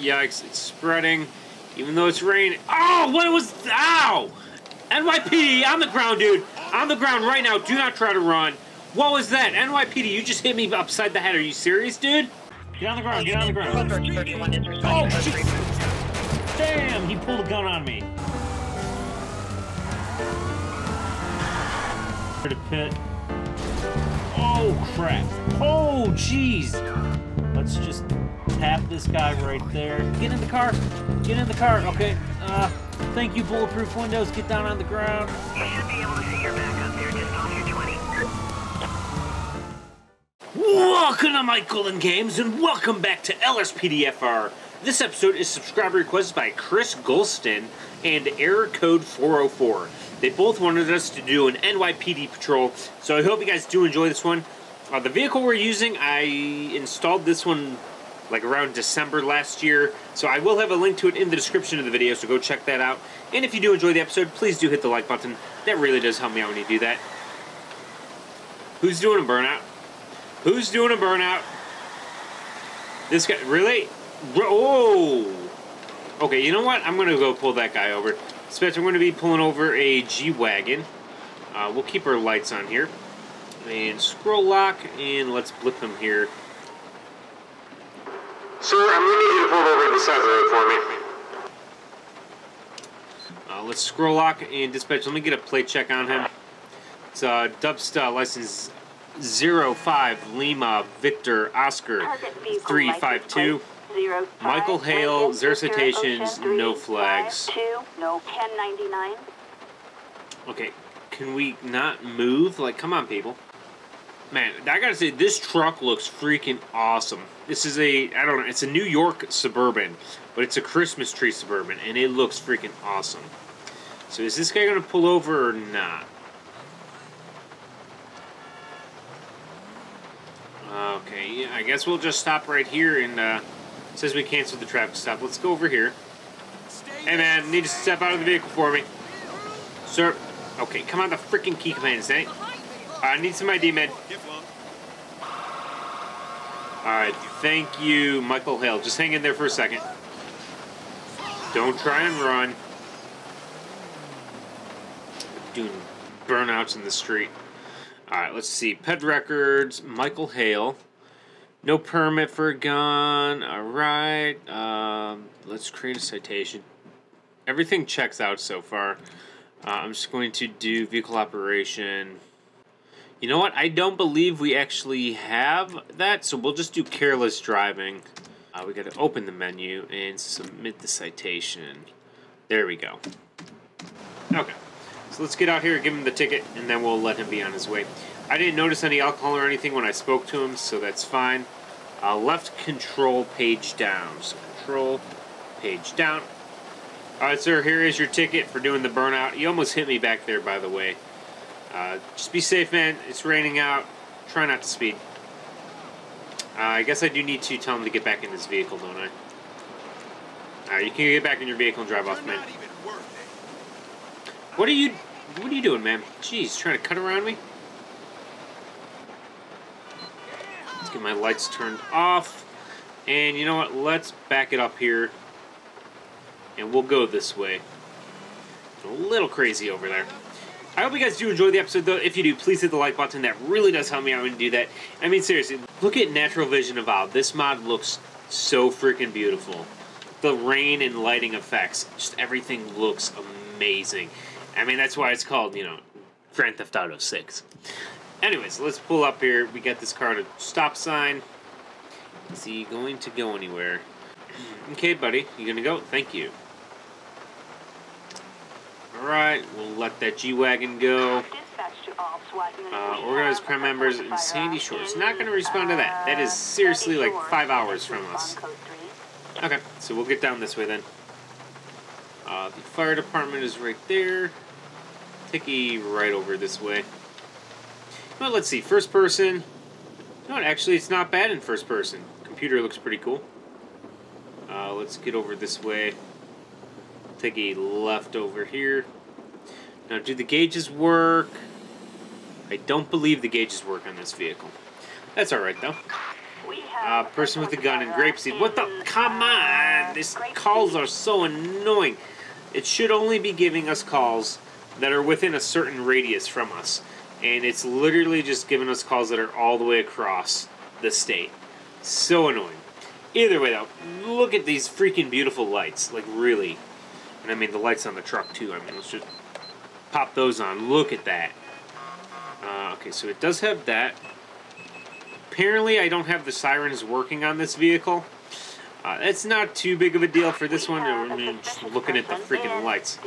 Yikes, it's spreading. Even though it's raining. Oh, what was... Ow! NYPD, on the ground, dude. On the ground right now. Do not try to run. What was that? NYPD, you just hit me upside the head. Are you serious, dude? Get on the ground, get on the ground. Oh. Damn, he pulled a gun on me. To pit. Oh, crap. Oh, jeez. Let's just tap this guy right there. Get in the car. Get in the car. Okay. Uh, thank you, Bulletproof Windows. Get down on the ground. You should be able to see your back up there just off your 20. Welcome to Mike Golden Games, and welcome back to LSPDFR. This episode is subscriber requested by Kris Gulston and Error Code 404. They both wanted us to do an NYPD patrol, so I hope you guys do enjoy this one. Uh, the vehicle we're using, I installed this one like around December last year, so I will have a link to it in the description of the video, so go check that out. And if you do enjoy the episode, please do hit the like button. That really does help me out when you do that. Who's doing a burnout? Who's doing a burnout? This guy, really? Oh! Okay, you know what? I'm gonna go pull that guy over. Spencer, I'm gonna be pulling over a G-Wagon. Uh, we'll keep our lights on here. And scroll lock, and let's blip him here. Sir, I'm gonna need you to pull over to the side of the road for me. Uh, let's scroll lock and dispatch. Let me get a plate check on him. It's uh, Dubsta license 05 Lima Victor Oscar 352. Michael Hale, zero citations, no flags. Two, no 1099. Okay, can we not move? Like, come on, people. Man, I gotta say, this truck looks freaking awesome. This is a, I don't know, it's a New York Suburban, but it's a Christmas tree Suburban, and it looks freaking awesome. So is this guy gonna pull over or not? Okay, yeah, I guess we'll just stop right here and, uh, says we canceled the traffic stop. Let's go over here. Hey man, need to step out of the vehicle for me. Sir, okay, come on, the freaking key commands, eh? I need some ID, man. Alright, thank you, Michael Hale. Just hang in there for a second. Don't try and run. Doing burnouts in the street. Alright, let's see. Ped records, Michael Hale. No permit for a gun. Alright. Um, let's create a citation. Everything checks out so far. Uh, I'm just going to do vehicle operation. You know what? I don't believe we actually have that, so we'll just do careless driving. Uh, we got to open the menu and submit the citation. There we go. Okay. So let's get out here, give him the ticket, and then we'll let him be on his way. I didn't notice any alcohol or anything when I spoke to him, so that's fine. Uh, left control page down. So control page down. Alright, sir, here is your ticket for doing the burnout. You almost hit me back there, by the way. Uh, just be safe, man. It's raining out. Try not to speed. Uh, I guess I do need to tell him to get back in his vehicle, don't I? Alright, you can get back in your vehicle and drive off, man. What are you... What are you doing, man? Jeez, trying to cut around me? Let's get my lights turned off. And you know what? Let's back it up here. And we'll go this way. A little crazy over there. I hope you guys do enjoy the episode, though. If you do, please hit the like button. That really does help me out when you do that. I mean, seriously, look at Natural Vision Evolved. This mod looks so freaking beautiful. The rain and lighting effects, just everything looks amazing. I mean, that's why it's called, you know, Grand Theft Auto 6. Anyways, let's pull up here. We got this car at a stop sign. Is he going to go anywhere? Okay, buddy. You gonna go? Thank you. Alright, we'll let that G-Wagon go. Uh, organized crime members in Sandy Shores. Not going to respond to that. That is seriously like five hours from us. Okay, so we'll get down this way then. Uh, the fire department is right there. Ticky right over this way. Well, let's see. First person. What? Actually, it's not bad in first person. Computer looks pretty cool. Uh, let's get over this way. Take a left over here. Now, do the gauges work? I don't believe the gauges work on this vehicle. That's alright, though. Uh, person with a gun and grapeseed. What the? Come on! These calls are so annoying. It should only be giving us calls that are within a certain radius from us. And it's literally just giving us calls that are all the way across the state. So annoying. Either way, though, look at these freaking beautiful lights. Like, really. And I mean, the lights on the truck, too. I mean, let's just pop those on. Look at that. Uh, okay, so it does have that. Apparently, I don't have the sirens working on this vehicle. Uh, it's not too big of a deal for this one. I mean, just looking at the freaking lights.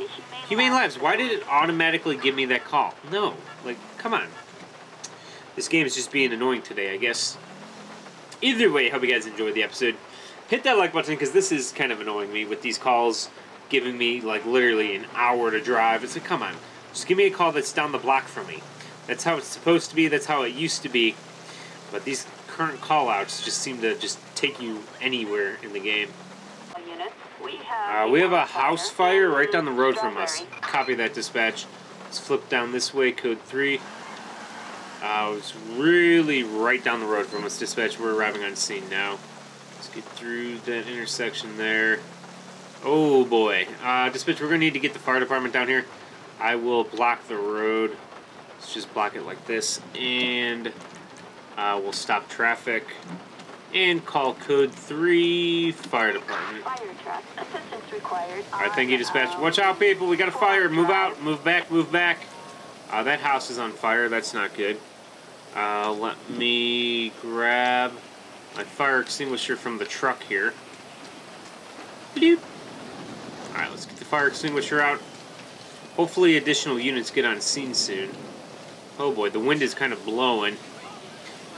Humane Labs, why did it automatically give me that call? No, like, come on. This game is just being annoying today, I guess. Either way, hope you guys enjoyed the episode. Hit that like button because this is kind of annoying me with these calls giving me like literally an hour to drive. It's like, come on, just give me a call that's down the block from me. That's how it's supposed to be. That's how it used to be. But these current callouts just seem to just take you anywhere in the game. Uh, we have a house fire right down the road from us. Copy that dispatch. Let's flip down this way, code 3. Uh, it's really right down the road from us, dispatch. We're arriving on scene now. Let's get through that intersection there. Oh boy. Uh, dispatch, we're going to need to get the fire department down here. I will block the road. Let's just block it like this. And uh, we'll stop traffic. And call code 3 fire department. Fire truck. Assistance required. Alright, thank you, dispatch. Watch out, people. We got a fire. Move out. Move back. Move back. Uh, that house is on fire. That's not good. Uh, let me grab my fire extinguisher from the truck here. Bloop. Alright, let's get the fire extinguisher out. Hopefully additional units get on scene soon. Oh boy, the wind is kind of blowing.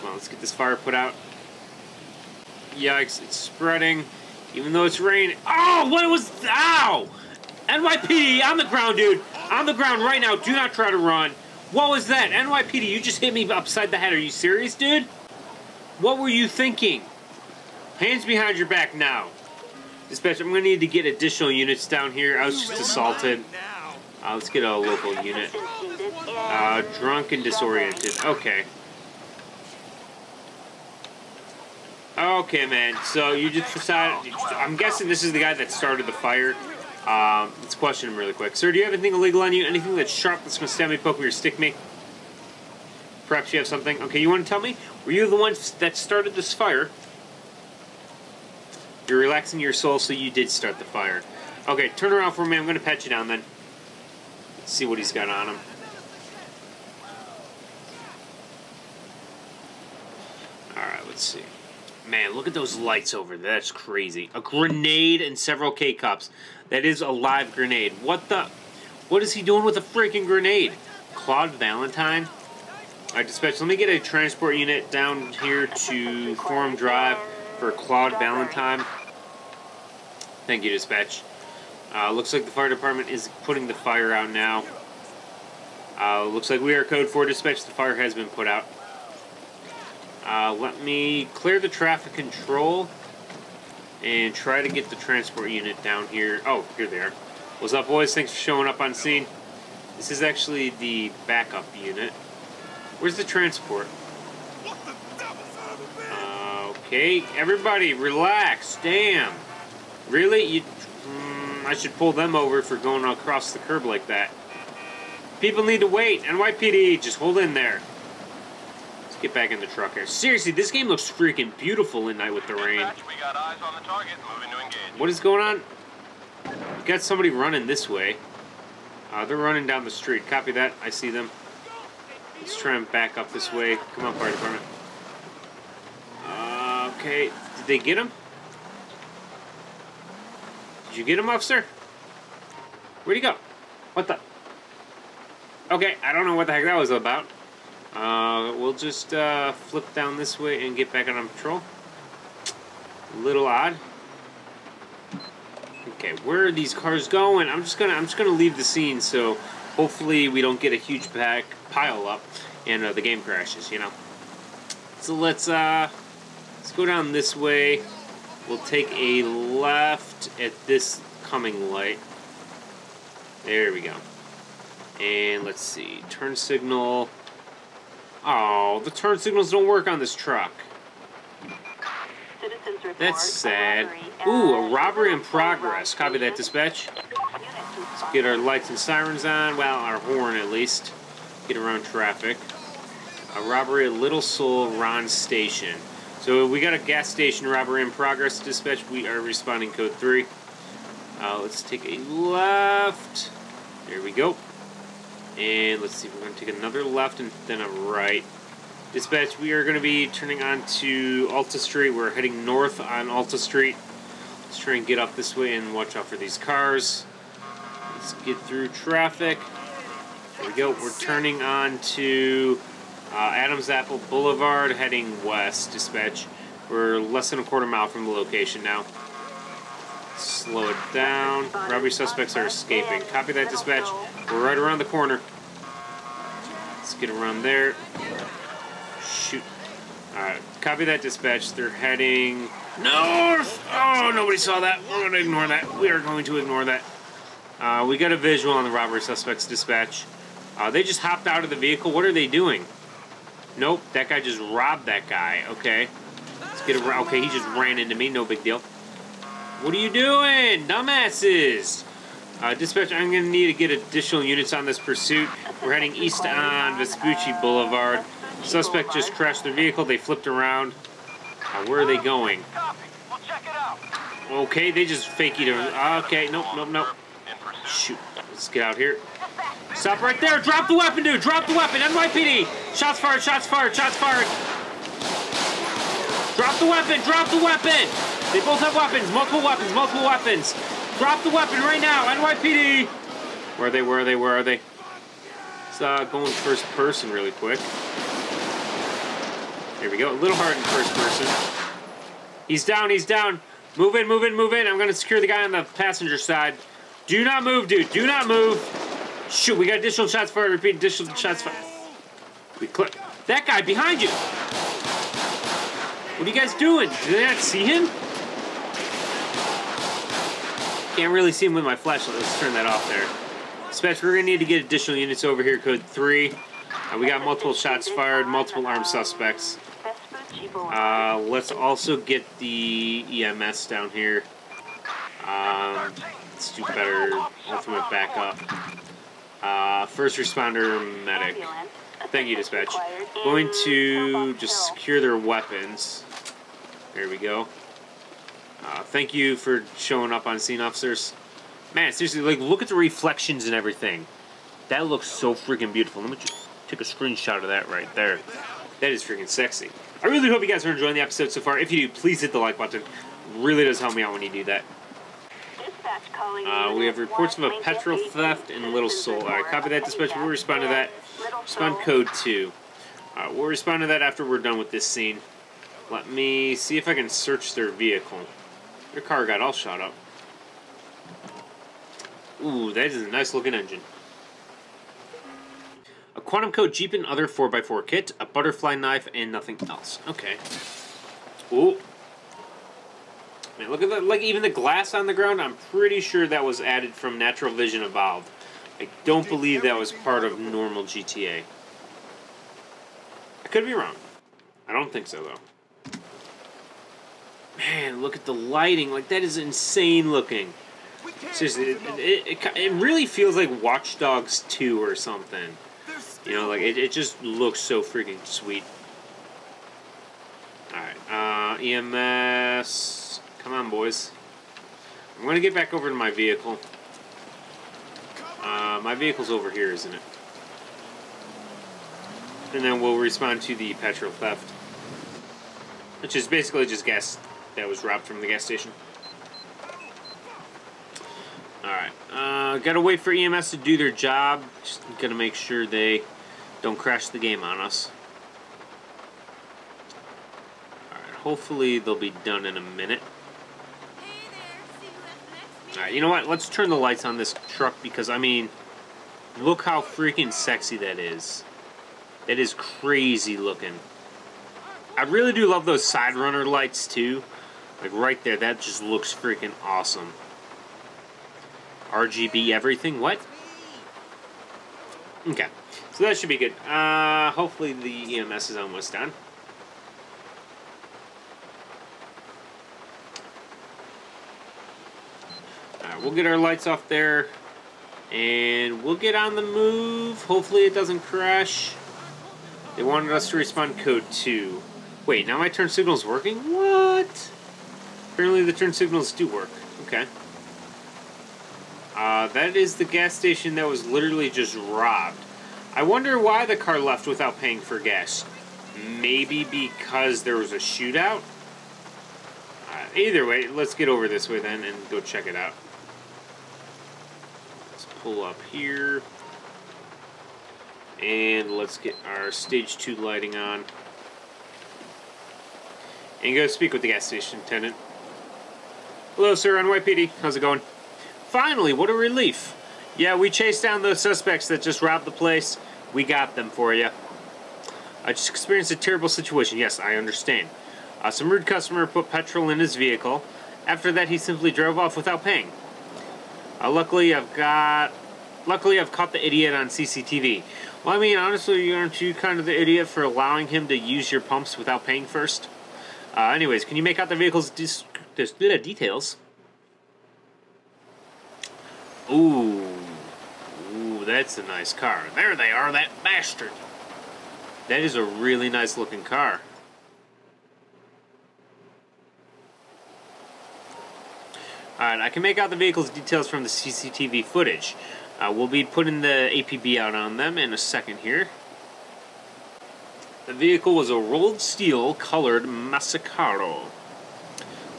On, let's get this fire put out. Yikes, it's spreading. Even though it's raining. Oh, what was... Ow! NYPD, on the ground, dude. On the ground right now. Do not try to run. What was that? NYPD, you just hit me upside the head. Are you serious, dude? What were you thinking? Hands behind your back now. Dispatch, I'm going to need to get additional units down here. I was just assaulted. Uh, let's get a local unit. Uh, drunk and disoriented. Okay. Okay, man. So you just decided. I'm guessing this is the guy that started the fire. Um, let's question him really quick. Sir, do you have anything illegal on you? Anything that's sharp that's going to stab me, poke me, or stick me? Perhaps you have something. Okay, you want to tell me? Were you the one that started this fire? You're relaxing your soul, so you did start the fire. Okay, turn around for me. I'm going to pat you down then. Let's see what he's got on him. Alright, let's see. Man, look at those lights over there. That's crazy. A grenade and several K-Cups. That is a live grenade. What the... What is he doing with a freaking grenade? Claude Valentine? Alright, dispatch, let me get a transport unit down here to Forum Drive for Claude Valentine. Thank you, dispatch. Uh, looks like the fire department is putting the fire out now. Uh, looks like we are code 4 dispatch. The fire has been put out. Uh, let me clear the traffic control and try to get the transport unit down here. Oh, here they are. What's up, boys? Thanks for showing up on scene. This is actually the backup unit. Where's the transport? Uh, okay, everybody, relax. Damn. Really? You? Mm, I should pull them over for going across the curb like that. People need to wait. NYPD, just hold in there. Let's get back in the truck here. Seriously, this game looks freaking beautiful at night with the rain. We got eyes on the target, moving to engage. What is going on? We got somebody running this way. Uh, they're running down the street. Copy that. I see them. Let's try and back up this way. Come on, fire department. Uh, okay. Did they get him? Did you get him, officer? Where'd he go? What the? Okay, I don't know what the heck that was about. Uh, we'll just uh, flip down this way and get back on patrol. A little odd. Okay, where are these cars going? I'm just gonna I'm just gonna leave the scene so hopefully we don't get a huge back pile up and uh, the game crashes. You know. So let's uh let's go down this way. We'll take a left at this coming light. There we go. And let's see, turn signal. Oh, the turn signals don't work on this truck. That's sad. Ooh, a robbery in progress. Copy that, dispatch. Respond. Get our lights and sirens on. Well, our horn at least. Get around traffic. A robbery at Little Seoul Ron Station. So we got a gas station robbery in progress. Dispatch, we are responding code 3. Uh, let's take a left. There we go. And let's see, we're going to take another left and then a right. Dispatch, we are going to be turning onto Alta Street. We're heading north on Alta Street. Let's try and get up this way and watch out for these cars. Let's get through traffic. There we go. We're turning on to Adams Apple Boulevard, heading west. Dispatch. We're less than a quarter mile from the location now. Slow it down. Robbery suspects are escaping. Copy that, dispatch. We're right around the corner. Let's get around there. Shoot. Alright, copy that, dispatch. They're heading north. Oh, nobody saw that. We're going to ignore that. We are going to ignore that. Uh, we got a visual on the robbery suspects, dispatch. Uh, they just hopped out of the vehicle. What are they doing? Nope, that guy just robbed that guy. Okay. Let's get around. Okay, he just ran into me. No big deal. What are you doing, dumbasses? Uh, dispatch, I'm going to need to get additional units on this pursuit. We're heading east on Vespucci Boulevard. Suspect just crashed their vehicle. They flipped around. Uh, where are they going? Okay, they just fake either. Okay, nope, nope, nope. Shoot. Let's get out here. Stop right there. Drop the weapon, dude. Drop the weapon. NYPD. Shots fired. Shots fired. Shots fired. Drop the weapon. Drop the weapon. They both have weapons. Multiple weapons. Multiple weapons. Drop the weapon right now. NYPD. Where are they? Where are they? Where are they? Let's uh, go in first person really quick. Here we go. A little hard in first person. He's down. He's down. Move in. Move in. Move in. I'm going to secure the guy on the passenger side. Do not move, dude. Do not move. Shoot, we got additional shots fired. Repeat additional shots fired. We click. That guy behind you. What are you guys doing? Did they not see him? Can't really see him with my flashlight. Let's turn that off there. Dispatch, we're gonna need to get additional units over here. Code three. Uh, we got multiple shots fired, multiple armed suspects. Uh, let's also get the EMS down here. Um, let's do better ultimate backup. Uh, first responder medic. Thank you, dispatch. Going to just secure their weapons. There we go. Uh, thank you for showing up on scene, officers. Man, seriously, like, look at the reflections and everything. That looks so freaking beautiful. Let me just take a screenshot of that right there. That is freaking sexy. I really hope you guys are enjoying the episode so far. If you do, please hit the like button. Really does help me out when you do that. Uh, we have reports of a petrol theft in Little Citizens Seoul. Alright, copy that, dispatch. We'll respond to that. Respond code 2. Uh, we'll respond to that after we're done with this scene. Let me see if I can search their vehicle. Their car got all shot up. Ooh, that is a nice looking engine. A quantum code Jeep and other 4x4 kit, a butterfly knife, and nothing else. Okay. Ooh. Man, look at that. Like, even the glass on the ground, I'm pretty sure that was added from Natural Vision Evolved. I don't believe that was part of normal GTA. I could be wrong. I don't think so, though. Man, look at the lighting. Like, that is insane looking. Seriously, it, it, it, it really feels like Watch Dogs 2 or something. You know, like, it, it just looks so freaking sweet. Alright, uh, EMS. Come on, boys. I'm going to get back over to my vehicle. Uh, my vehicle's over here, isn't it? And then we'll respond to the petrol theft. Which is basically just gas that was robbed from the gas station. Alright. Uh, gotta wait for EMS to do their job. Just gotta make sure they don't crash the game on us. Alright, hopefully they'll be done in a minute. Alright, you know what? Let's turn the lights on this truck because, I mean, look how freaking sexy that is. That is crazy looking. I really do love those side runner lights too. Like right there, that just looks freaking awesome. RGB everything, what? Okay, so that should be good. Uh, hopefully the EMS is almost done. We'll get our lights off there. And we'll get on the move. Hopefully it doesn't crash. They wanted us to respond code 2. Wait, now my turn signal's working? What? Apparently the turn signals do work. Okay. Uh, that is the gas station that was literally just robbed. I wonder why the car left without paying for gas. Maybe because there was a shootout? Uh, either way, let's get over this way then and go check it out. Pull up here. And let's get our stage 2 lighting on. And go speak with the gas station attendant. Hello, sir, on NYPD. How's it going? Finally, what a relief. Yeah, we chased down those suspects that just robbed the place. We got them for you. I just experienced a terrible situation. Yes, I understand. Uh, some rude customer put petrol in his vehicle. After that, he simply drove off without paying. Uh, luckily, I've got... Luckily, I've caught the idiot on CCTV. Well, I mean, honestly, aren't you kind of the idiot for allowing him to use your pumps without paying first? Uh, anyways, can you make out the vehicle's dis details? Ooh. Ooh, that's a nice car. There they are, that bastard. That is a really nice looking car. Alright, I can make out the vehicle's details from the CCTV footage. Uh, we'll be putting the APB out on them in a second here. The vehicle was a rolled steel colored Massacro.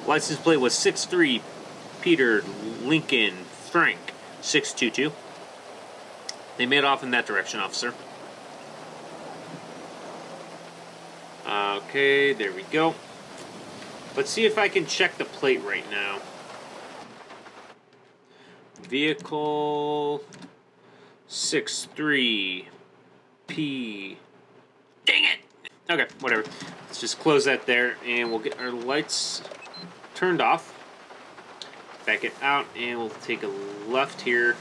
License plate was 63 Peter Lincoln Frank 622. They made off in that direction, officer. Okay, there we go. Let's see if I can check the plate right now. Vehicle 63 P. Dang it! Okay, whatever. Let's just close that there and we'll get our lights turned off. Back it out and we'll take a left here.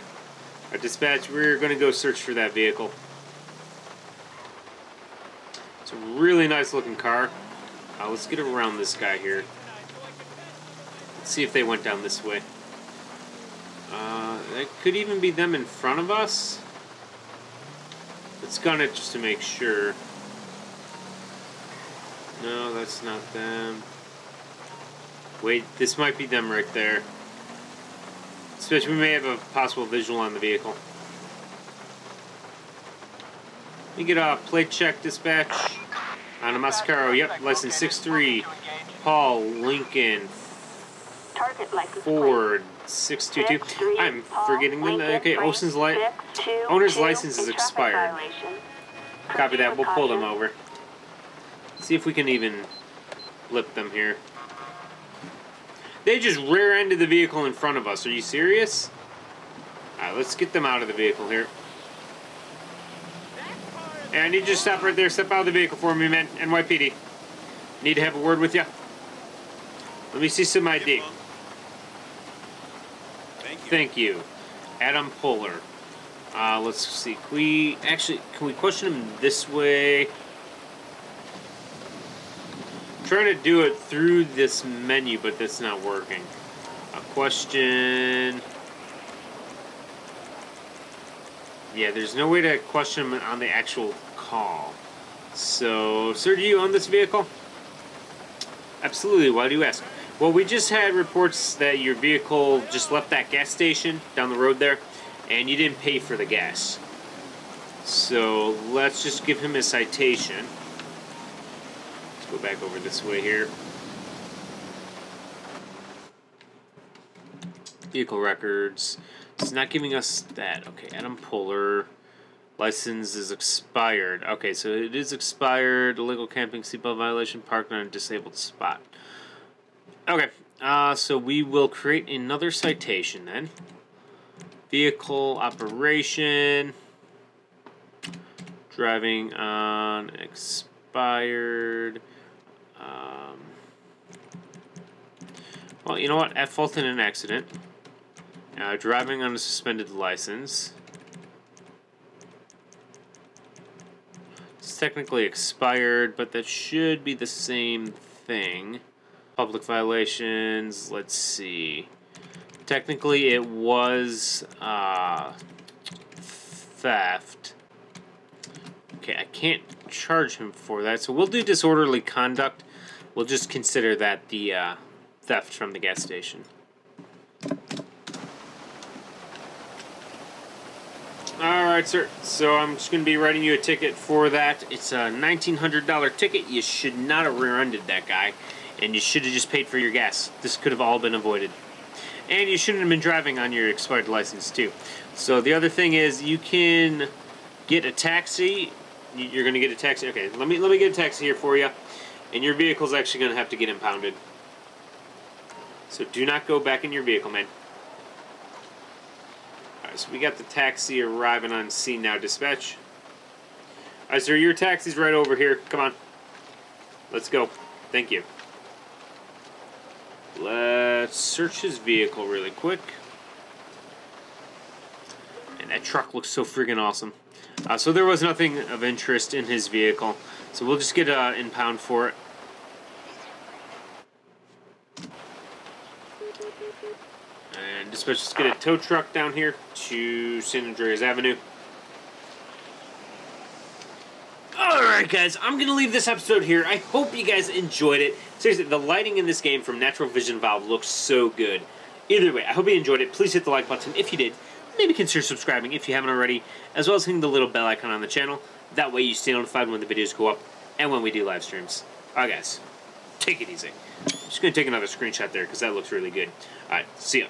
Our dispatch, we're going to go search for that vehicle. It's a really nice looking car. Uh, let's get around this guy here. Let's see if they went down this way. That could even be them in front of us. Let's gun it just to make sure. No, that's not them. Wait, this might be them right there. Especially, we may have a possible visual on the vehicle. Let me get a plate check dispatch on a Massacro. Yep, license 63. Paul Lincoln Ford 622. plate. I'm forgetting the okay. Ocean's light. 622 owner's license is expired. Copy that. We'll pull them over. See if we can even flip them here. They just rear-ended the vehicle in front of us. Are you serious? Alright, let's get them out of the vehicle here. Hey, I need you to stop right there. Step out of the vehicle for me, man. NYPD. Need to have a word with you. Let me see some ID. Thank you. Adam Puller. Uh, let's see. Can we actually can we question him this way? trying to do it through this menu, but that's not working. A question. Yeah, there's no way to question him on the actual call. So, sir, do you own this vehicle? Absolutely. Why do you ask? Well, we just had reports that your vehicle just left that gas station down the road there, and you didn't pay for the gas. So let's just give him a citation. Let's go back over this way here. Vehicle records. It's not giving us that. Okay, Adam Puller. License is expired. Okay, so it is expired. Illegal camping, seatbelt violation, parked on a disabled spot. Okay, uh, so we will create another citation then. Vehicle operation. Driving on expired. Um, well, you know what? At fault in an accident. Uh, driving on a suspended license. It's technically expired, but that should be the same thing. Public violations, let's see. Technically, it was uh, theft. Okay, I can't charge him for that, so we'll do disorderly conduct. We'll just consider that the uh, theft from the gas station. Alright, sir. So I'm just going to be writing you a ticket for that. It's a $1,900 ticket. You should not have rear-ended that guy. And you should have just paid for your gas. This could have all been avoided. And you shouldn't have been driving on your expired license, too. So the other thing is you can get a taxi. You- You're going to get a taxi. Okay, let me, let me get a taxi here for you. And your vehicle's actually going to have to get impounded. So do not go back in your vehicle, man. Alright, so we got the taxi arriving on scene now, dispatch. Alright, sir, your taxi's right over here. Come on. Let's go. Thank you. Let's search his vehicle really quick. And that truck looks so friggin' awesome. Uh, so there was nothing of interest in his vehicle. So we'll just get uh, impound for it. And dispatch, let's get a tow truck down here to San Andreas Avenue. Guys, I'm going to leave this episode here. I hope you guys enjoyed it. Seriously, the lighting in this game from Natural Vision Evolved looks so good. Either way, I hope you enjoyed it. Please hit the like button if you did. Maybe consider subscribing if you haven't already, as well as hitting the little bell icon on the channel. That way you stay notified when the videos go up and when we do live streams. Alright, guys, take it easy. I'm just going to take another screenshot there because that looks really good. Alright, see ya.